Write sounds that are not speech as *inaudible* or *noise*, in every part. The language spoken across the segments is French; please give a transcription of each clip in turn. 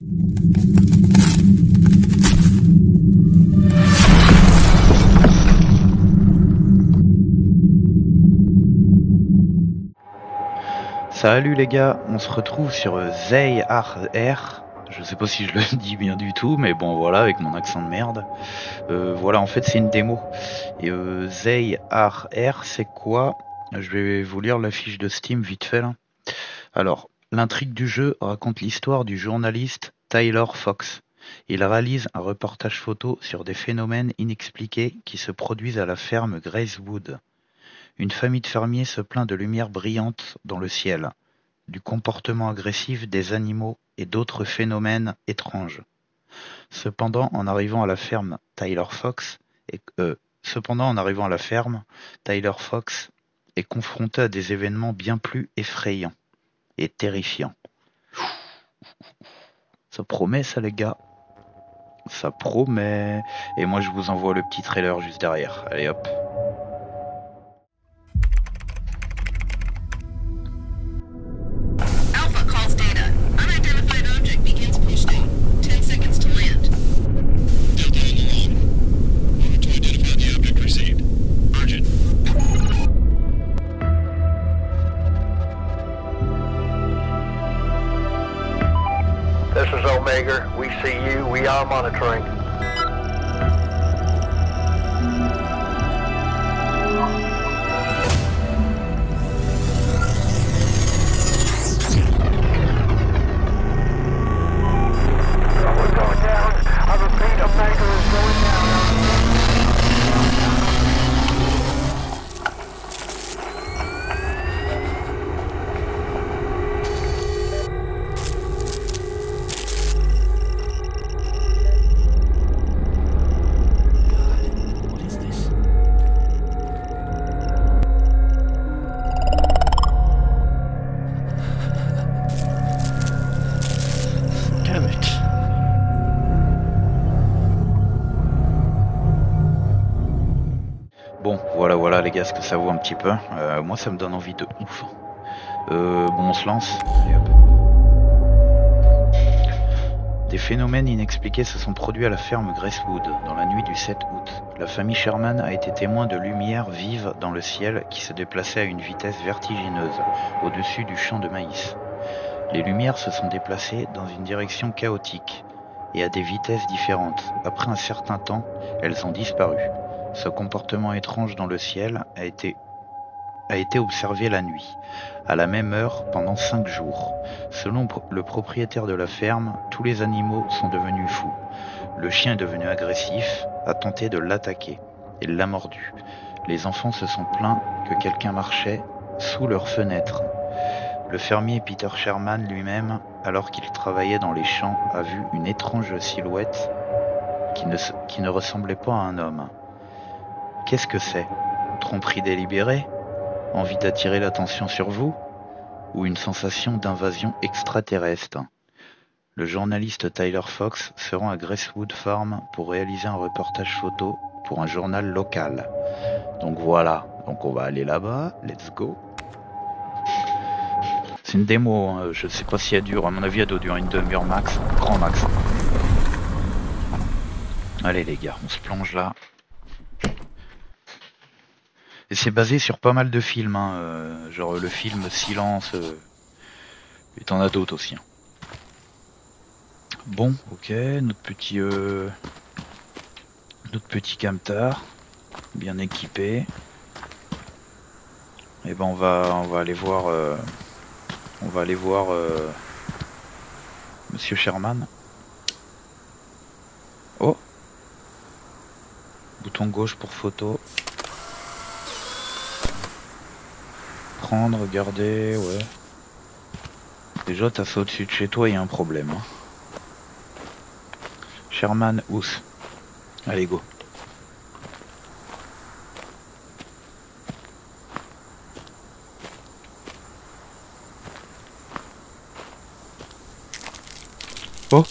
Salut les gars, on se retrouve sur Zayar R. Je sais pas si je le *laughs* dis bien du tout, mais bon voilà, avec mon accent de merde. Euh, voilà, en fait c'est une démo. Et euh, c'est quoi? Je vais vous lire la fiche de Steam vite fait là. Alors, l'intrigue du jeu raconte l'histoire du journaliste Tyler Fox. Il réalise un reportage photo sur des phénomènes inexpliqués qui se produisent à la ferme Gracewood. Une famille de fermiers se plaint de lumières brillantes dans le ciel, du comportement agressif des animaux et d'autres phénomènes étranges. Cependant, en arrivant à la ferme, Tyler Fox euh, cependant, en arrivant à la ferme, Tyler Fox est confronté à des événements bien plus effrayants et terrifiants. Ça promet ça les gars. Ça promet. Et moi je vous envoie le petit trailer juste derrière. Allez hop. Petit peu. Euh, moi, ça me donne envie de ouf. Euh, bon, on se lance. Allez, hop. Des phénomènes inexpliqués se sont produits à la ferme Gracewood dans la nuit du 7 août. La famille Sherman a été témoin de lumières vives dans le ciel qui se déplaçaient à une vitesse vertigineuse au-dessus du champ de maïs. Les lumières se sont déplacées dans une direction chaotique et à des vitesses différentes. Après un certain temps, elles ont disparu. Ce comportement étrange dans le ciel a été, a été observé la nuit, à la même heure pendant cinq jours. Selon le propriétaire de la ferme, tous les animaux sont devenus fous. Le chien est devenu agressif, a tenté de l'attaquer et l'a mordu. Les enfants se sont plaints que quelqu'un marchait sous leurs fenêtres. Le fermier Peter Sherman lui-même, alors qu'il travaillait dans les champs, a vu une étrange silhouette qui ne, qui ne ressemblait pas à un homme. Qu'est-ce que c'est? Tromperie délibérée Envie d'attirer l'attention sur vous Ou une sensation d'invasion extraterrestre Le journaliste Tyler Fox se rend à Gracewood Farm pour réaliser un reportage photo pour un journal local. Donc voilà, donc on va aller là-bas, let's go. C'est une démo, hein, je sais pas si elle dure, à mon avis elle doit durer une demi-heure max, grand max. Allez les gars, on se plonge là. Et c'est basé sur pas mal de films, hein, euh, genre le film Silence, euh, et t'en as d'autres aussi. hein. Bon, ok, notre petit, euh, notre petit camtar, bien équipé. Et ben on va, on va aller voir, euh, on va aller voir euh, Monsieur Sherman. Oh, bouton gauche pour photo. Prendre, regarder, ouais. Déjà, t'as ça au-dessus de chez toi, il y a un problème. hein. Sherman House. Allez, go. Oh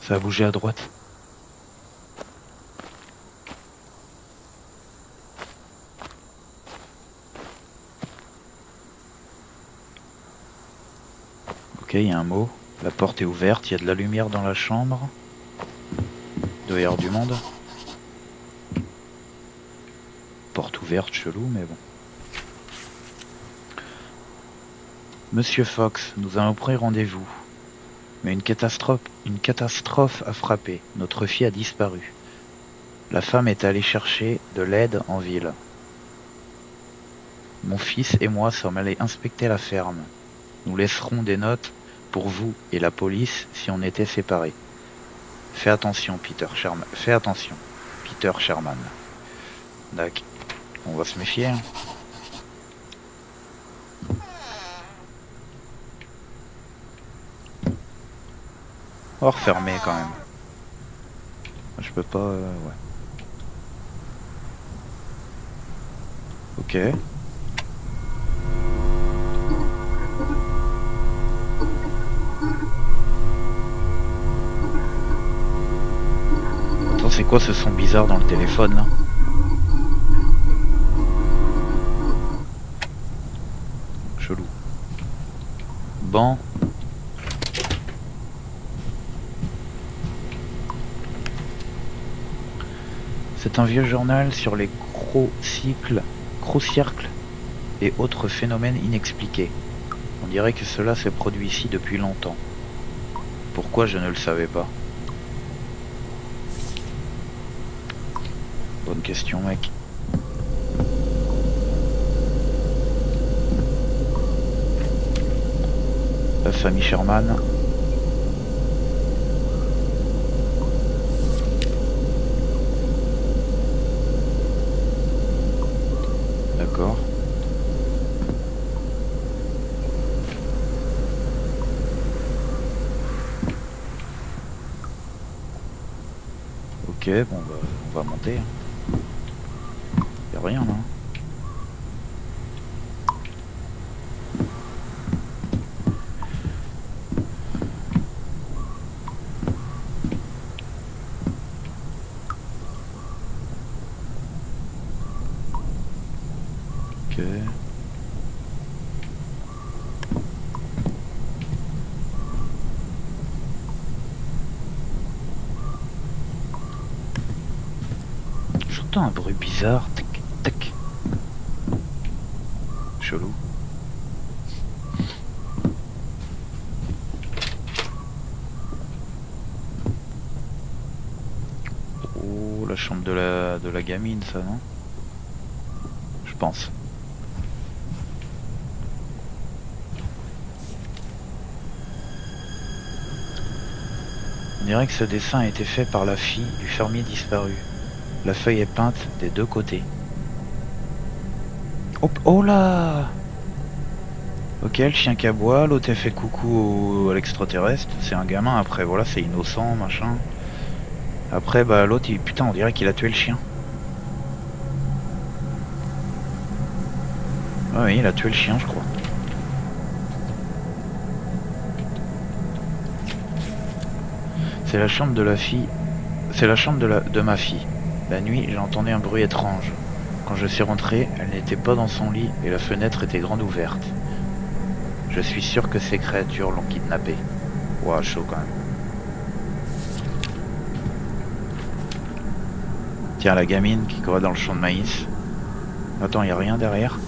Ça a bougé à droite. Il y a un mot. La porte est ouverte, il y a de la lumière dans la chambre. Il du monde. Porte ouverte, chelou, mais bon. Monsieur Fox, nous avons pris rendez-vous. Mais une catastrophe, une catastrophe a frappé. Notre fille a disparu. La femme est allée chercher de l'aide en ville. Mon fils et moi sommes allés inspecter la ferme. Nous laisserons des notes pour vous et la police si on était séparés. Fais attention, Peter Sherman. Fais attention, Peter Sherman. D'accord. On va se méfier. hein. Oh, quand même. Je peux pas. euh, ouais. Ok. C'est quoi ce son bizarre dans le téléphone là Chelou. Bon. C'est un vieux journal sur les crocycles, crocircles et autres phénomènes inexpliqués. On dirait que cela s'est produit ici depuis longtemps. Pourquoi je ne le savais pas Bonne question, mec. La famille Sherman. D'accord. Ok, bon bah on va monter. hein. Rien là. J'entends un bruit bizarre. Tac, tac. Chelou. Oh, la chambre de la, de la gamine, ça, non? Je pense. On dirait que ce dessin a été fait par la fille du fermier disparu. La feuille est peinte des deux côtés. Oh là Ok, le chien qui aboie, l'autre fait coucou à l'extraterrestre. C'est un gamin après, voilà, c'est innocent, machin. Après, bah l'autre, il... putain, on dirait qu'il a tué le chien. Ah oui, il a tué le chien, je crois. C'est la chambre de la fille. C'est la chambre de ma fille. La nuit, j'ai entendu un bruit étrange. Quand je suis rentré, elle n'était pas dans son lit et la fenêtre était grande ouverte. Je suis sûr que ces créatures l'ont kidnappée. Ouah, chaud quand même. Tiens, la gamine qui courait dans le champ de maïs. Attends, y a rien derrière?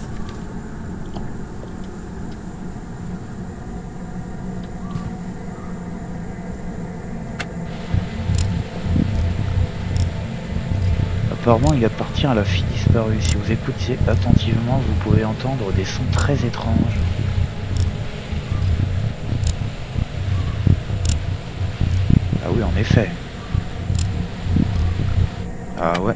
Apparemment, il appartient à la fille disparue. Si vous écoutez attentivement, vous pouvez entendre des sons très étranges. Ah oui, en effet. Ah ouais.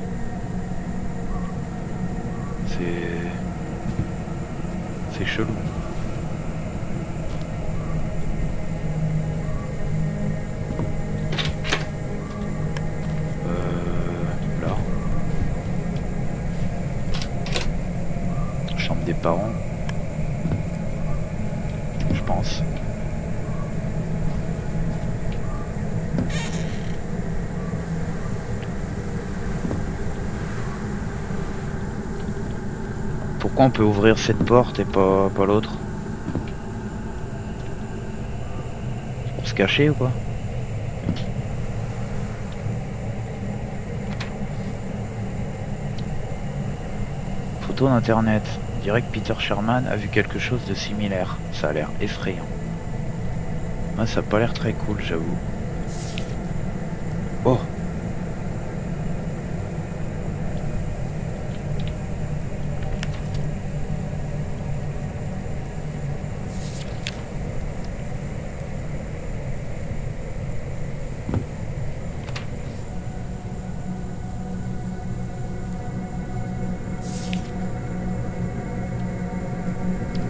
Parents. Je pense. Pourquoi on peut ouvrir cette porte et pas, pas l'autre? Se cacher ou quoi? Photo d'internet. Dirait que Peter Sherman a vu quelque chose de similaire. Ça a l'air effrayant. Moi, ça a pas l'air très cool, j'avoue. Oh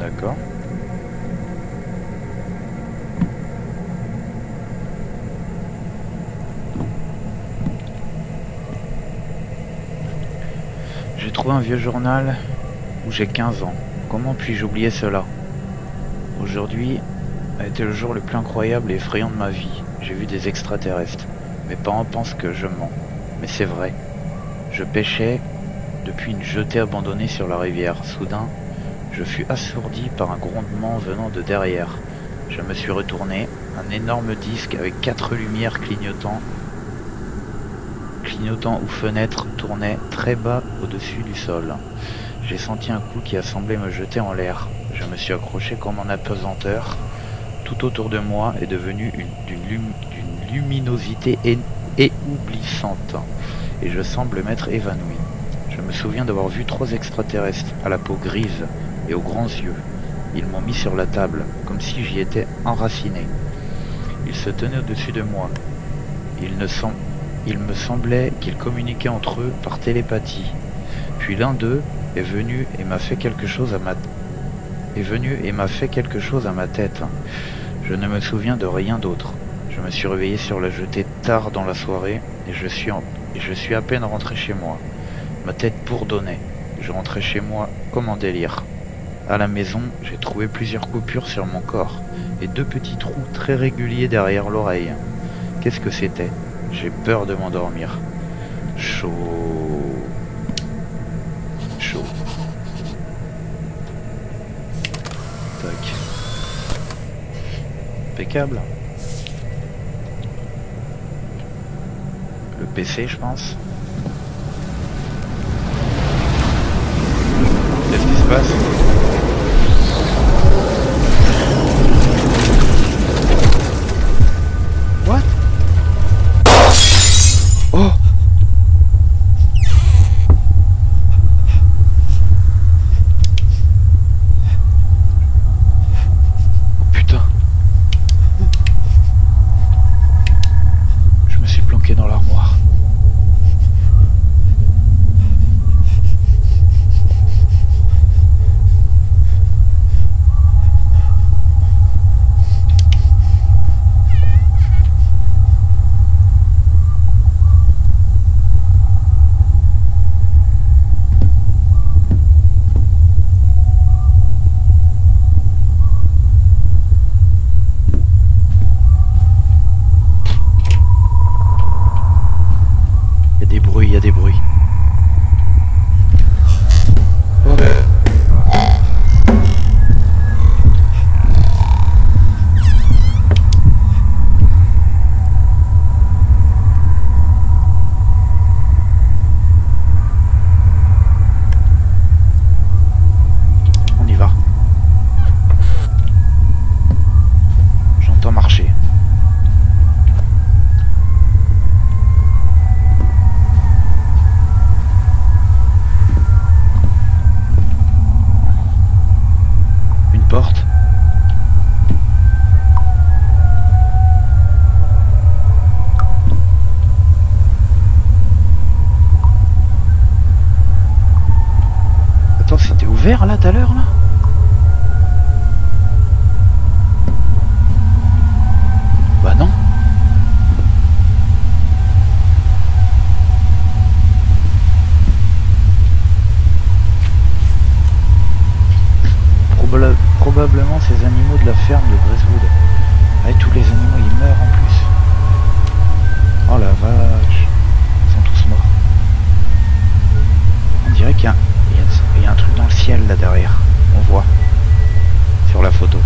D'accord. J'ai trouvé un vieux journal où j'ai 15 ans. Comment puis-je oublier cela? Aujourd'hui a été le jour le plus incroyable et effrayant de ma vie. J'ai vu des extraterrestres. Mes parents pensent que je mens. Mais c'est vrai. Je pêchais depuis une jetée abandonnée sur la rivière. Soudain, je fus assourdi par un grondement venant de derrière. Je me suis retourné, un énorme disque avec quatre lumières clignotant, clignotant ou fenêtres tournait très bas au-dessus du sol. J'ai senti un coup qui a semblé me jeter en l'air. Je me suis accroché comme en apesanteur. Tout autour de moi est devenu une- d'une lum- luminosité éoublissante et je semble m'être évanoui. Je me souviens d'avoir vu trois extraterrestres à la peau grise et aux grands yeux. Ils m'ont mis sur la table, comme si j'y étais enraciné. Ils se tenaient au-dessus de moi. Il, ne sem- il me semblait qu'ils communiquaient entre eux par télépathie. Puis l'un d'eux est venu et m'a fait quelque chose à ma est venu et m'a fait quelque chose à ma tête. Je ne me souviens de rien d'autre. Je me suis réveillé sur la jetée tard dans la soirée et je suis je suis à peine rentré chez moi. Ma tête bourdonnait. Je rentrais chez moi comme en délire. À la maison, j'ai trouvé plusieurs coupures sur mon corps et deux petits trous très réguliers derrière l'oreille. Qu'est-ce que c'était? J'ai peur de m'endormir. Chaud. Chaud. Tac. Impeccable. Le PC, je pense. Qu'est-ce qui se passe? Là tout à l'heure là Bah non Probla- probablement ces animaux de la ferme de Griswood. Ah, et tous les animaux ils meurent en plus. Oh la vache. Ils sont tous morts. On dirait qu'il y, a- il y a- il y a un truc dans le ciel là derrière. On voit. Sur la photo.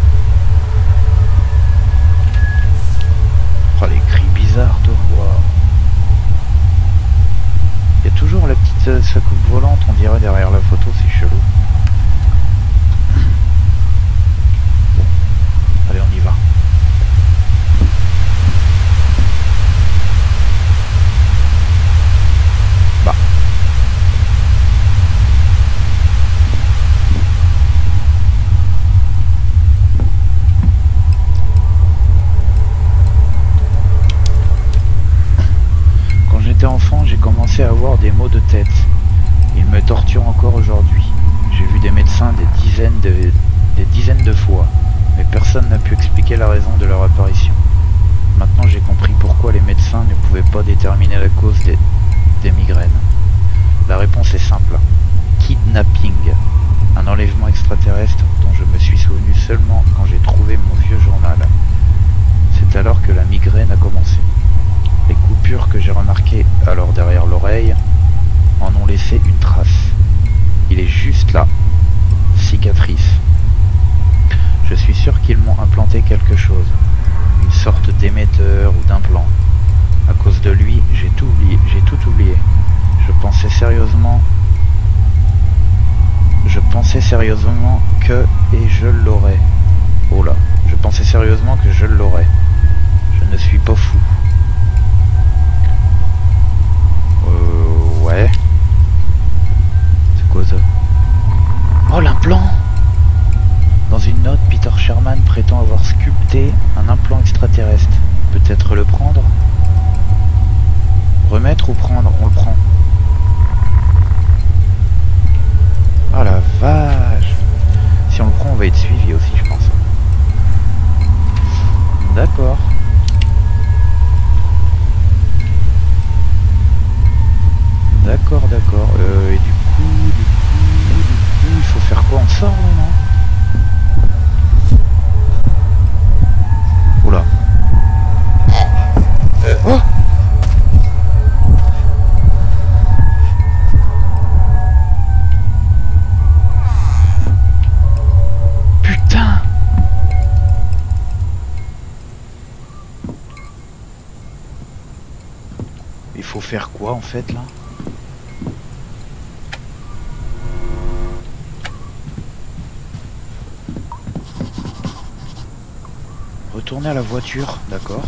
Avoir des maux de tête. Ils me torturent encore aujourd'hui. J'ai vu des médecins des dizaines de, des dizaines de fois, mais personne n'a pu expliquer la raison de leur apparition. Maintenant j'ai compris pourquoi les médecins ne pouvaient pas déterminer la cause des migraines. La réponse est simple. Kidnapping. Un enlèvement extraterrestre dont je me suis souvenu seulement quand j'ai trouvé mon vieux journal. C'est alors que la migraine a commencé. Que j'ai remarquées alors derrière l'oreille en ont laissé une trace. Il est juste là. Cicatrice. Je suis sûr qu'ils m'ont implanté quelque chose. Une sorte d'émetteur ou d'implant. À cause de lui, j'ai tout oublié. J'ai tout oublié. Je pensais sérieusement. Je pensais sérieusement que et je l'aurais. Oh là. Je pensais sérieusement que je l'aurais. Je ne suis pas fou. Euh, ouais. C'est quoi ça Oh, l'implant Dans une note, Peter Sherman prétend avoir sculpté un implant extraterrestre. Peut-être le prendre? Remettre ou prendre? On le prend. Ah la vache Si on le prend, on va être suivi aussi, je pense. D'accord. D'accord, d'accord. Euh, et du coup, du coup, du coup, il faut faire quoi là, non Oula. Oh Putain Il faut faire quoi en fait là Retourner à la voiture, d'accord.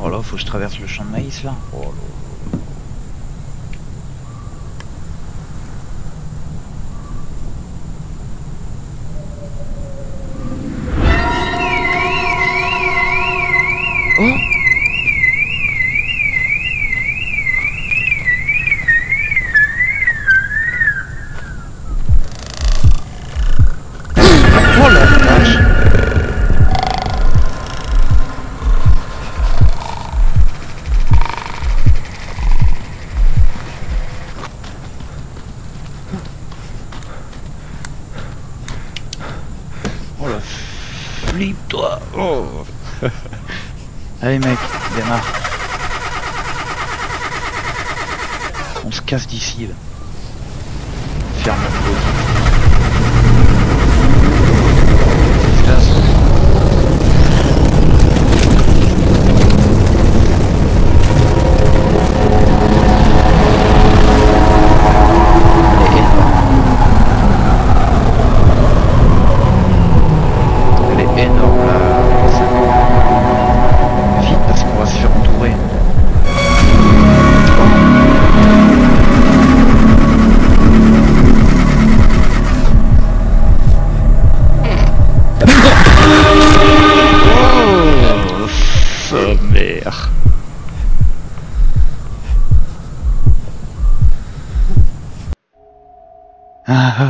Oh là, faut que je traverse le champ de maïs là. Oh là. Oh. Allez mec, démarre. On se casse d'ici là. Ferme la pause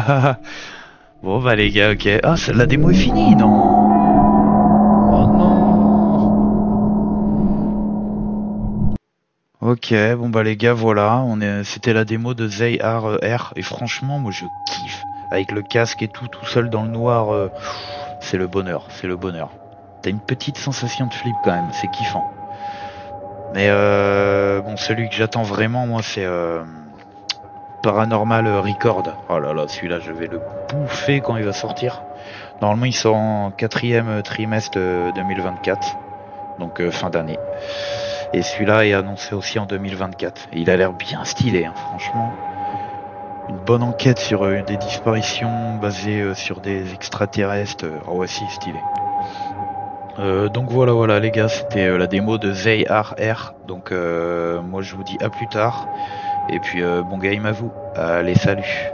*laughs* Bon bah les gars, ok. Ah, la démo est finie, non Oh non Ok, bon bah les gars, voilà, on est, c'était la démo de Zay R et franchement, moi je kiffe. Avec le casque et tout, tout seul dans le noir, euh, c'est le bonheur, c'est le bonheur. T'as une petite sensation de flip quand même, c'est kiffant. Mais euh, bon, celui que j'attends vraiment, moi, c'est euh, Paranormal Record. Oh là là, celui-là, je vais le bouffer quand il va sortir. Normalement, il sort en quatrième trimestre euh, 2024, donc euh, fin d'année. Et celui-là est annoncé aussi en 2024. Et il a l'air bien stylé, hein, franchement. Une bonne enquête sur euh, des disparitions basées euh, sur des extraterrestres. euh, Oh ouais, si, stylé. Euh, donc voilà, voilà les gars, c'était euh, la démo de ZayRR. Donc euh, moi je vous dis à plus tard. Et puis euh, bon game à vous. Allez, salut.